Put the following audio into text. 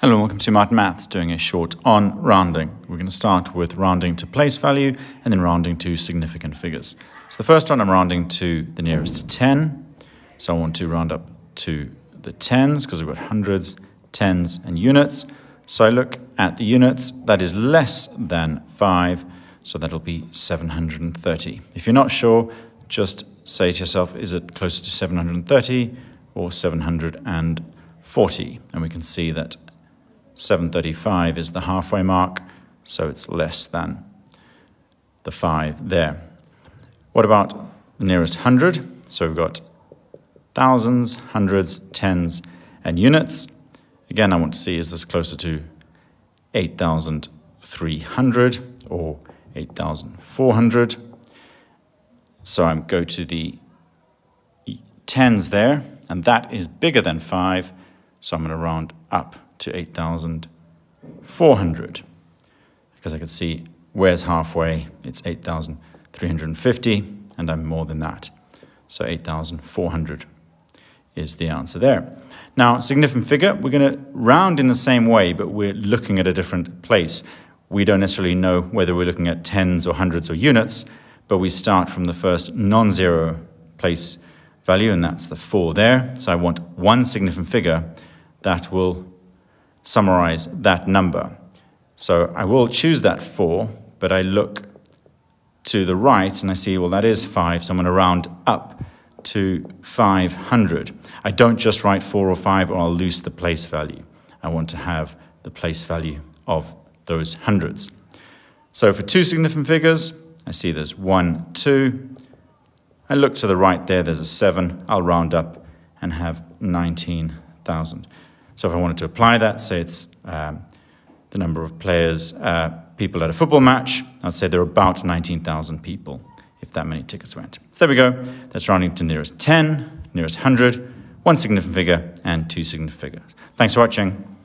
Hello and welcome to Martin Maths, doing a short on rounding. We're going to start with rounding to place value and then rounding to significant figures. So the first one I'm rounding to the nearest 10. So I want to round up to the tens because we've got hundreds, tens and units. So I look at the units, that is less than 5, so that'll be 730. If you're not sure, just say to yourself, is it closer to 730 or 740? And we can see that 735 is the halfway mark, so it's less than the 5 there. What about the nearest hundred? So we've got thousands, hundreds, tens, and units. Again, I want to see is this closer to 8,300 or 8,400? So I go to the tens there, and that is bigger than 5, so I'm going to round up to 8,400 because I could see where's halfway, it's 8,350 and I'm more than that. So 8,400 is the answer there. Now, significant figure, we're going to round in the same way, but we're looking at a different place. We don't necessarily know whether we're looking at tens or hundreds or units, but we start from the first non-zero place value, and that's the 4 there. So I want one significant figure that will summarize that number. So I will choose that 4, but I look to the right and I see, well, that is 5, so I'm going to round up to 500. I don't just write 4 or 5 or I'll lose the place value. I want to have the place value of those hundreds. So for two significant figures, I see there's 1, 2. I look to the right there, there's a 7. I'll round up and have 19,000. So if I wanted to apply that, say it's um, the number of players, uh, people at a football match, I'd say there are about 19,000 people if that many tickets went. So there we go. That's rounding to nearest 10, nearest 100, one significant figure, and two significant figures. Thanks for watching.